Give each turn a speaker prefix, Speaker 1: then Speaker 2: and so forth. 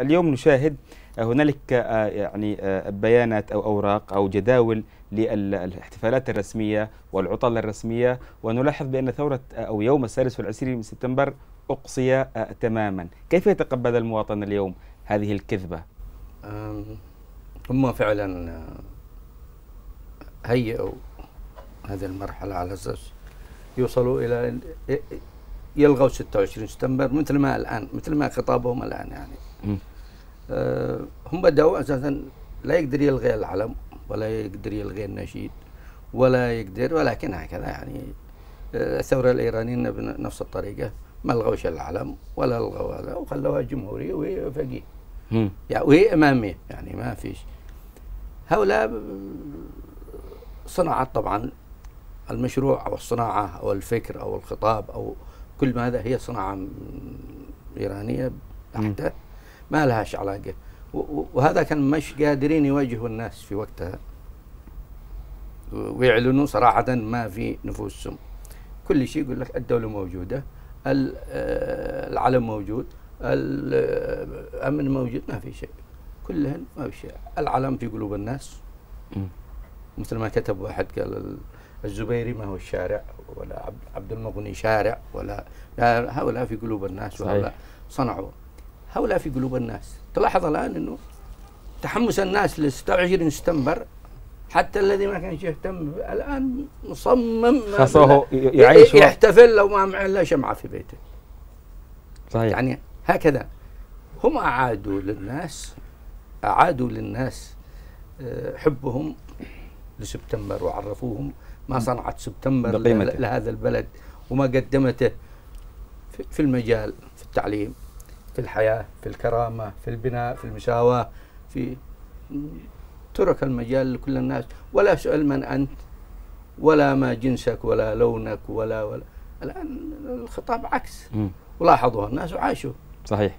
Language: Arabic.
Speaker 1: اليوم نشاهد هنالك آه، يعني آه، بيانات أو أوراق أو جداول للاحتفالات الرسمية والعطل الرسمية ونلاحظ بأن ثورة آه، أو يوم السادس والعشرين من سبتمبر أقصي تماما، كيف يتقبل المواطن اليوم هذه الكذبة؟
Speaker 2: هم فعلا هيئوا هذه المرحلة على أساس يوصلوا إلى يلغوا 26 سبتمبر مثل ما الآن مثل ما خطابهم الآن يعني آه هم بدأوا أساسا لا يقدر يلغي العلم ولا يقدر يلغي النشيد ولا يقدر ولكن هكذا يعني آه الثورة الإيرانية بنفس الطريقة ما لغوش العلم ولا لغوا هذا وخلوها جمهوريه وهي فقيه يعني وهي إمامية يعني ما فيش. هؤلاء صنعت طبعا المشروع أو الصناعة أو الفكر أو الخطاب أو كل ما هذا هي صناعة إيرانية بحتة. ما لهاش علاقه وهذا كان مش قادرين يواجهوا الناس في وقتها. ويعلنوا صراحة ما في نفوسهم. كل شيء يقول لك الدولة موجودة العلم موجود الأمن موجود ما في شيء. كلهن ما في شيء. العلم في قلوب الناس. مثل ما كتب واحد قال الزبيري ما هو الشارع ولا عبد المغني شارع ولا هؤلاء في قلوب الناس وهؤلاء صنعوا. هؤلاء في قلوب الناس. تلاحظ الآن أنه تحمس الناس ل 26 سبتمبر حتى الذي ما كان يهتم الآن مصمم
Speaker 1: خاصة يعيش
Speaker 2: يحتفل لو ما معه إلا شمعة في بيته.
Speaker 1: صحيح.
Speaker 2: يعني هكذا. هم أعادوا للناس أعادوا للناس آه، حبهم لسبتمبر وعرفوهم ما صنعت سبتمبر لهذا البلد وما قدمته في المجال في التعليم. في الحياة في الكرامة في البناء في المساواة في ترك المجال لكل الناس. ولا سؤال من أنت ولا ما جنسك ولا لونك ولا ولا. الآن الخطاب عكس. ولاحظوها الناس وعاشوا
Speaker 1: صحيح.